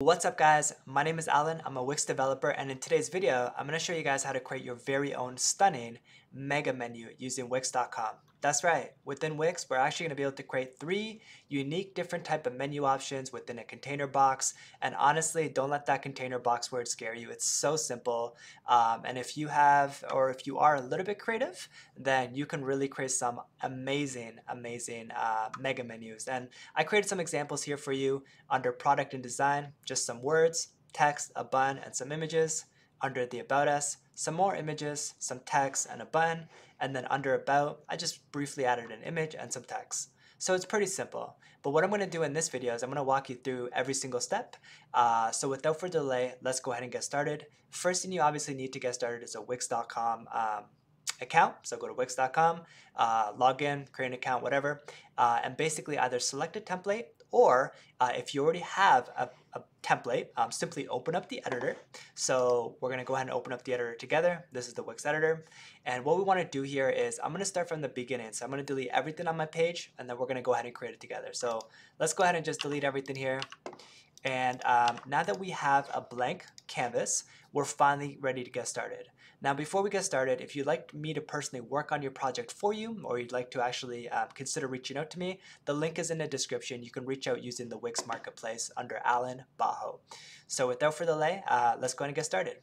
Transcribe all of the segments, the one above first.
What's up guys, my name is Alin, I'm a Wix developer and in today's video I'm going to show you guys how to create your very own stunning mega menu using Wix.com. That's right, within Wix we're actually going to be able to create three unique different type of menu options within a container box and honestly don't let that container box word scare you. It's so simple um, and if you have or if you are a little bit creative then you can really create some amazing amazing uh, mega menus and I created some examples here for you under product and design just some words, text, a button, and some images. Under the About Us, some more images, some text, and a button. And then under About, I just briefly added an image and some text. So it's pretty simple. But what I'm going to do in this video is I'm going to walk you through every single step. Uh, so without further delay, let's go ahead and get started. First thing you obviously need to get started is a Wix.com um, account. So go to Wix.com, uh, log in, create an account, whatever, uh, and basically either select a template or uh, if you already have a, a template, um, simply open up the editor. So we're going to go ahead and open up the editor together. This is the Wix editor. And what we want to do here is I'm going to start from the beginning. So I'm going to delete everything on my page and then we're going to go ahead and create it together. So let's go ahead and just delete everything here. And um, now that we have a blank canvas, we're finally ready to get started. Now, before we get started, if you'd like me to personally work on your project for you, or you'd like to actually um, consider reaching out to me, the link is in the description. You can reach out using the Wix Marketplace under Alin Baho. So without further delay, uh, let's go ahead and get started.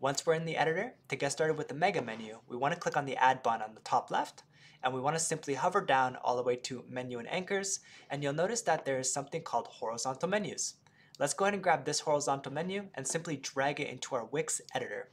Once we're in the editor, to get started with the mega menu, we want to click on the add button on the top left, and we want to simply hover down all the way to menu and anchors, and you'll notice that there is something called horizontal menus. Let's go ahead and grab this horizontal menu and simply drag it into our Wix editor.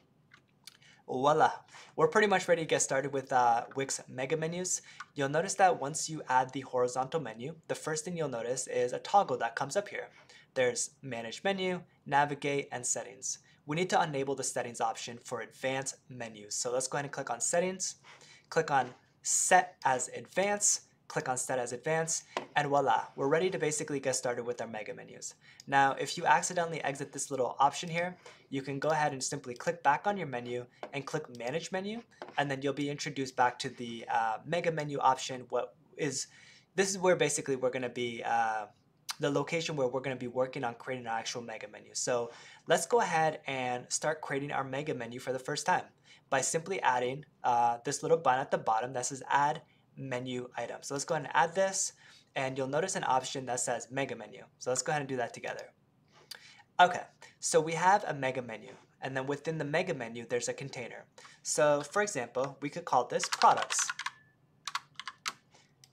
Voila! We're pretty much ready to get started with uh, Wix mega menus. You'll notice that once you add the horizontal menu, the first thing you'll notice is a toggle that comes up here. There's Manage Menu, Navigate, and Settings. We need to enable the Settings option for advanced menus. So let's go ahead and click on Settings, click on Set as Advanced, click on Set as Advanced, and voila, we're ready to basically get started with our mega menus. Now, if you accidentally exit this little option here, you can go ahead and simply click back on your menu and click Manage Menu, and then you'll be introduced back to the uh, mega menu option. What is this is where basically we're going to be uh, the location where we're going to be working on creating our actual mega menu. So let's go ahead and start creating our mega menu for the first time by simply adding uh, this little button at the bottom that says Add menu item. So let's go ahead and add this and you'll notice an option that says mega menu. So let's go ahead and do that together. Okay, so we have a mega menu and then within the mega menu there's a container. So for example, we could call this products.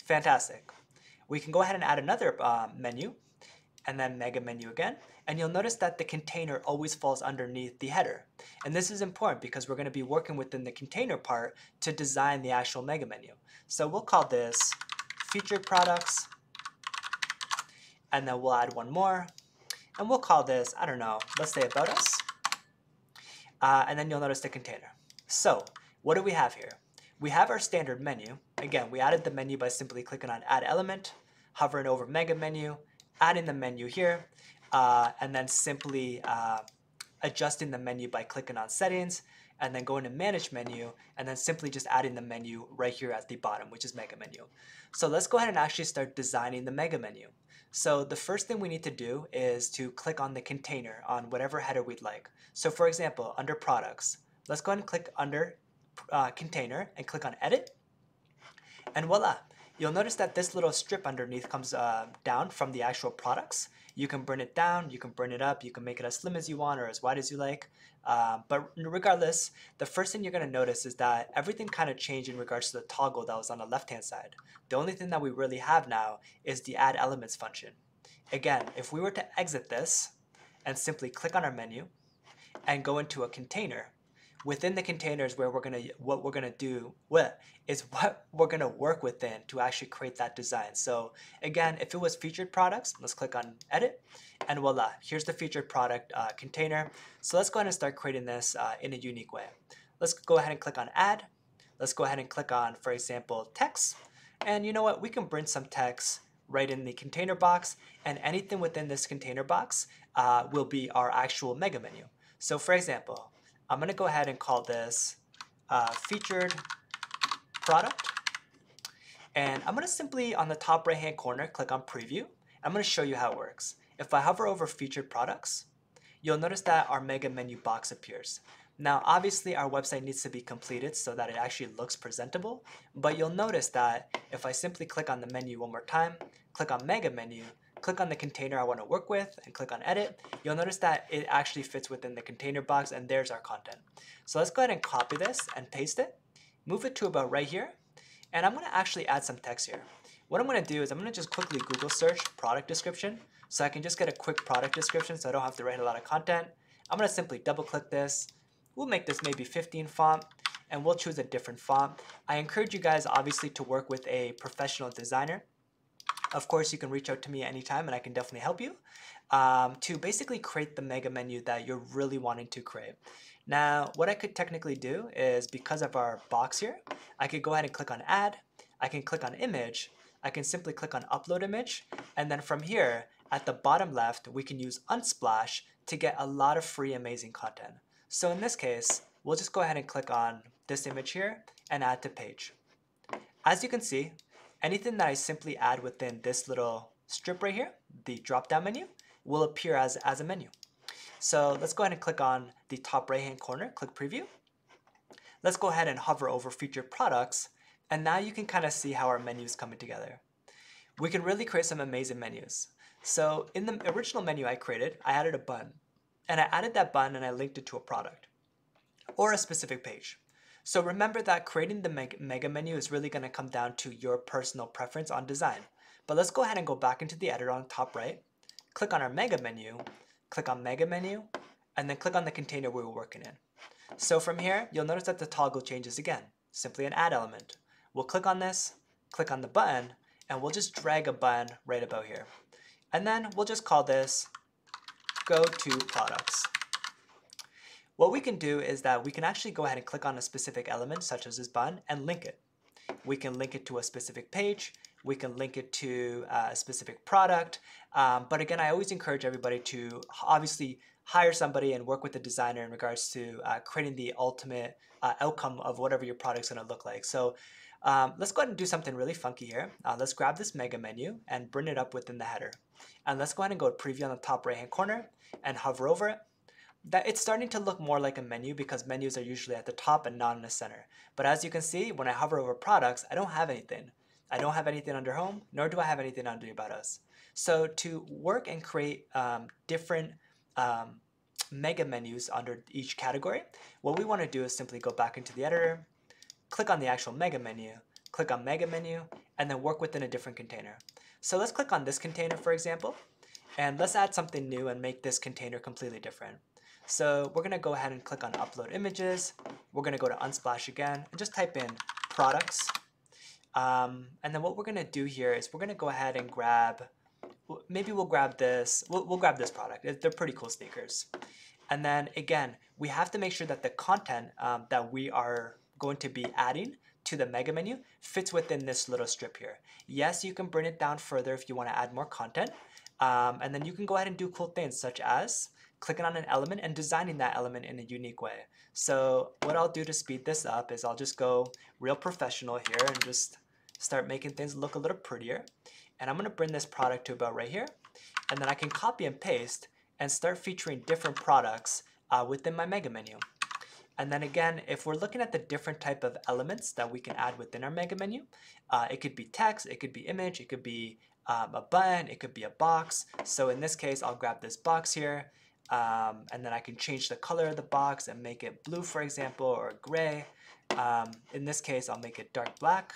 Fantastic. We can go ahead and add another uh, menu and then mega menu again. And you'll notice that the container always falls underneath the header. And this is important because we're going to be working within the container part to design the actual mega menu. So we'll call this featured products. And then we'll add one more. And we'll call this, I don't know, let's say about us. Uh, and then you'll notice the container. So what do we have here? We have our standard menu. Again, we added the menu by simply clicking on add element, hovering over mega menu, adding the menu here, uh, and then simply uh, adjusting the menu by clicking on settings, and then going to manage menu, and then simply just adding the menu right here at the bottom, which is mega menu. So let's go ahead and actually start designing the mega menu. So the first thing we need to do is to click on the container on whatever header we'd like. So for example, under products, let's go ahead and click under uh, container and click on edit. And voila, You'll notice that this little strip underneath comes uh, down from the actual products. You can burn it down, you can burn it up, you can make it as slim as you want or as wide as you like. Uh, but regardless, the first thing you're going to notice is that everything kind of changed in regards to the toggle that was on the left-hand side. The only thing that we really have now is the add elements function. Again, if we were to exit this and simply click on our menu and go into a container, within the containers where we're gonna what we're gonna do what is what we're gonna work within to actually create that design. So again, if it was featured products, let's click on edit, and voila, here's the featured product uh, container. So let's go ahead and start creating this uh, in a unique way. Let's go ahead and click on add. Let's go ahead and click on, for example, text. And you know what? We can bring some text right in the container box, and anything within this container box uh, will be our actual mega menu. So for example, I'm going to go ahead and call this uh, featured product. And I'm going to simply, on the top right hand corner, click on preview. I'm going to show you how it works. if I hover over featured products, you'll notice that our mega menu box appears. Now, obviously our website needs to be completed so that it actually looks presentable, but you'll notice that if I simply click on the menu one more time, click on mega menu, click on the container I want to work with and click on edit, you'll notice that it actually fits within the container box and there's our content. So let's go ahead and copy this and paste it, move it to about right here, and I'm going to actually add some text here. What I'm going to do is I'm going to just quickly Google search product description so I can just get a quick product description so I don't have to write a lot of content. I'm going to simply double click this. We'll make this maybe 15 font and we'll choose a different font. I encourage you guys obviously to work with a professional designer of course, you can reach out to me anytime and I can definitely help you um, to basically create the mega menu that you're really wanting to create. Now, what I could technically do is because of our box here, I could go ahead and click on add, I can click on image, I can simply click on upload image, and then from here, at the bottom left, we can use Unsplash to get a lot of free amazing content. So in this case, we'll just go ahead and click on this image here and add to page. As you can see, anything that I simply add within this little strip right here, the drop down menu, will appear as, as a menu. So let's go ahead and click on the top right hand corner, click preview. Let's go ahead and hover over featured products and now you can kind of see how our menu is coming together. We can really create some amazing menus. So in the original menu I created, I added a button and I added that button and I linked it to a product or a specific page. So remember that creating the mega menu is really going to come down to your personal preference on design. But let's go ahead and go back into the editor on the top right, click on our mega menu, click on mega menu, and then click on the container we were working in. So from here, you'll notice that the toggle changes again, simply an add element. We'll click on this, click on the button, and we'll just drag a button right about here. And then we'll just call this go to products. What we can do is that we can actually go ahead and click on a specific element such as this button and link it. We can link it to a specific page, we can link it to uh, a specific product. Um, but again, I always encourage everybody to obviously hire somebody and work with the designer in regards to uh, creating the ultimate uh, outcome of whatever your product's gonna look like. So um, let's go ahead and do something really funky here. Uh, let's grab this mega menu and bring it up within the header. And let's go ahead and go to preview on the top right hand corner and hover over it that it's starting to look more like a menu because menus are usually at the top and not in the center. But as you can see, when I hover over products, I don't have anything. I don't have anything under home, nor do I have anything under about us. So to work and create um, different um, mega menus under each category, what we want to do is simply go back into the editor, click on the actual mega menu, click on mega menu, and then work within a different container. So let's click on this container, for example, and let's add something new and make this container completely different. So we're gonna go ahead and click on upload images. We're gonna go to Unsplash again and just type in products. Um, and then what we're gonna do here is we're gonna go ahead and grab, maybe we'll grab this, we'll, we'll grab this product. They're pretty cool sneakers. And then again, we have to make sure that the content um, that we are going to be adding to the mega menu fits within this little strip here. Yes, you can bring it down further if you want to add more content. Um, and then you can go ahead and do cool things such as clicking on an element and designing that element in a unique way. So what I'll do to speed this up is I'll just go real professional here and just start making things look a little prettier. And I'm gonna bring this product to about right here. And then I can copy and paste and start featuring different products uh, within my mega menu. And then again, if we're looking at the different type of elements that we can add within our mega menu, uh, it could be text, it could be image, it could be um, a button, it could be a box. So in this case, I'll grab this box here um, and then I can change the color of the box and make it blue, for example, or gray. Um, in this case, I'll make it dark black.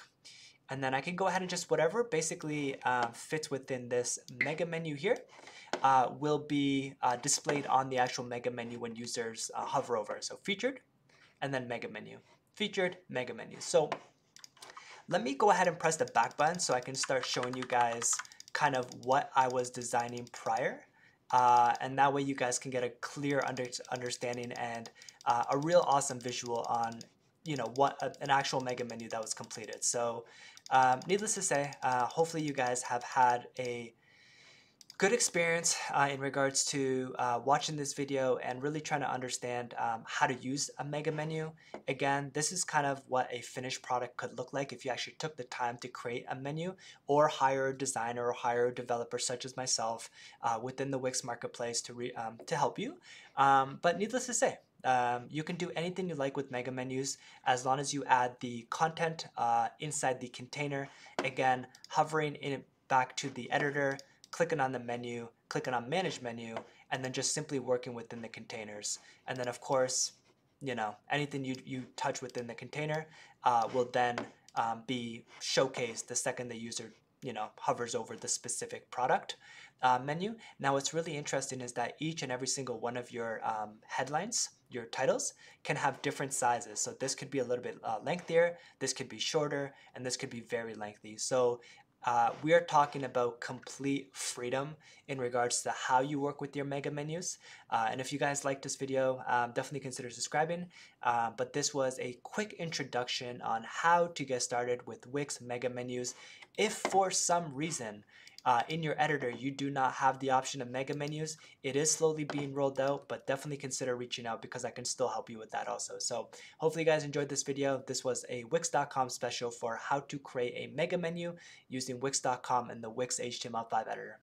And then I can go ahead and just whatever basically uh, fits within this mega menu here uh, will be uh, displayed on the actual mega menu when users uh, hover over. So featured and then mega menu. Featured, mega menu. So let me go ahead and press the back button so I can start showing you guys kind of what I was designing prior. Uh, and that way you guys can get a clear under, understanding and uh, a real awesome visual on you know what a, an actual mega menu that was completed. So um, needless to say uh, hopefully you guys have had a good experience uh, in regards to uh, watching this video and really trying to understand um, how to use a mega menu. Again, this is kind of what a finished product could look like if you actually took the time to create a menu or hire a designer or hire a developer such as myself uh, within the Wix marketplace to, um, to help you. Um, but needless to say, um, you can do anything you like with mega menus as long as you add the content uh, inside the container. Again, hovering in back to the editor, clicking on the menu, clicking on manage menu, and then just simply working within the containers. And then of course, you know, anything you, you touch within the container uh, will then um, be showcased the second the user you know hovers over the specific product uh, menu. Now what's really interesting is that each and every single one of your um, headlines, your titles, can have different sizes. So this could be a little bit uh, lengthier, this could be shorter, and this could be very lengthy. So uh, we are talking about complete freedom in regards to how you work with your mega menus. Uh, and if you guys like this video, um, definitely consider subscribing. Uh, but this was a quick introduction on how to get started with Wix mega menus. If for some reason uh, in your editor you do not have the option of mega menus, it is slowly being rolled out, but definitely consider reaching out because I can still help you with that also. So hopefully you guys enjoyed this video. This was a Wix.com special for how to create a mega menu using Wix.com and the Wix HTML5 editor.